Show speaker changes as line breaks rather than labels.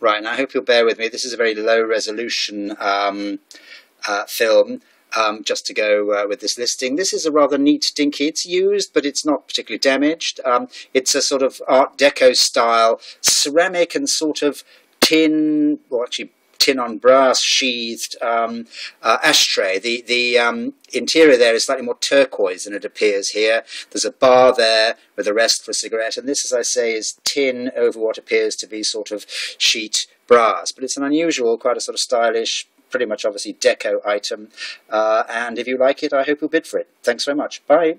Right, and I hope you'll bear with me. This is a very low resolution um, uh, film. Um, just to go uh, with this listing. This is a rather neat dinky. It's used, but it's not particularly damaged. Um, it's a sort of Art Deco style ceramic and sort of tin, or actually tin on brass sheathed um, uh, ashtray. The the um, interior there is slightly more turquoise than it appears here. There's a bar there with a rest for a cigarette, and this, as I say, is tin over what appears to be sort of sheet brass. But it's an unusual, quite a sort of stylish pretty much obviously deco item. Uh, and if you like it, I hope you'll bid for it. Thanks very much. Bye.